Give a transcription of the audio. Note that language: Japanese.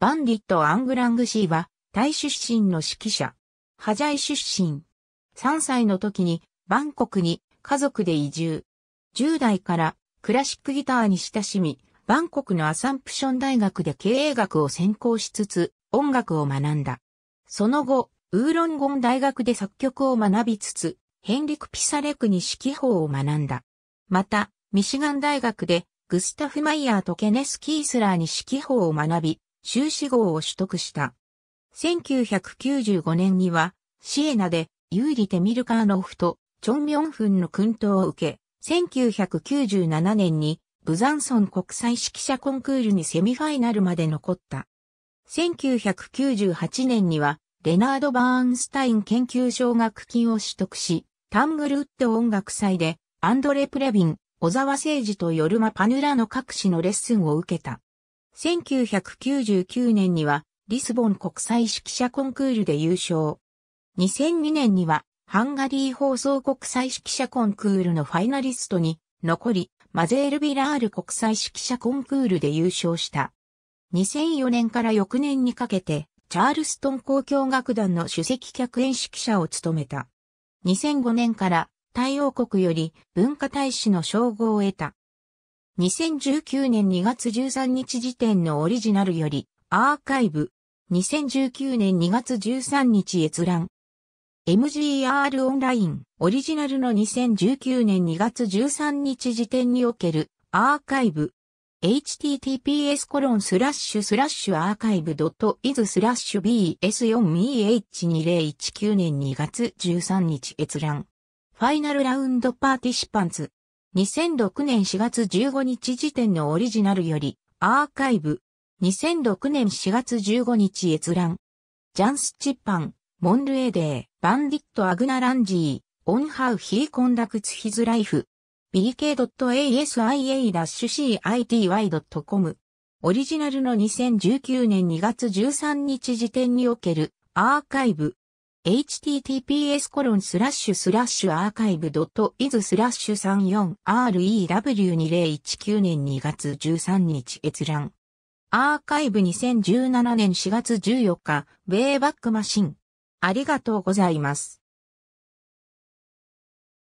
バンディット・アングラングシーは、タイ出身の指揮者。ハジャイ出身。3歳の時に、バンコクに家族で移住。10代からクラシックギターに親しみ、バンコクのアサンプション大学で経営学を専攻しつつ、音楽を学んだ。その後、ウーロンゴン大学で作曲を学びつつ、ヘンリク・ピサレクに指揮法を学んだ。また、ミシガン大学でグスタフ・マイヤーとケネス・キースラーに指揮法を学び、修士号を取得した。1995年には、シエナでユーリ・テミルカーノフとチョン・ミョンフンの訓導を受け、1997年にブザンソン国際指揮者コンクールにセミファイナルまで残った。1998年にはレナード・バーンスタイン研究奨学金を取得し、タングルウッド音楽祭でアンドレ・プレビン、小沢誠二とヨルマ・パヌラの各種のレッスンを受けた。1999年にはリスボン国際指揮者コンクールで優勝。2002年にはハンガリー放送国際指揮者コンクールのファイナリストに残り、マゼールビラール国際指揮者コンクールで優勝した。2004年から翌年にかけて、チャールストン交響楽団の主席客演指揮者を務めた。2005年から太陽国より文化大使の称号を得た。2019年2月13日時点のオリジナルよりアーカイブ。2019年2月13日閲覧。MGR オンラインオリジナルの2019年2月13日時点におけるアーカイブ。https コロンスラッシュスラッシュアーカイブドットイズスラッシュ bs4eh2019 年2月13日閲覧。Final Round Participants。2006年4月15日時点のオリジナルよりアーカイブ。2006年4月15日閲覧。ジャンスチッパン、モンルエデー、バンディット・アングラングシー、 on how he conducts his life。bk.asia-city.com オリジナルの2019年2月13日時点におけるアーカイブ https コロンスラッシュスラッシュアーカイブドットイズスラッシュ 34rew2019 年2月13日閲覧アーカイブ2017年4月14日、ベイバックマシン。ありがとうございます。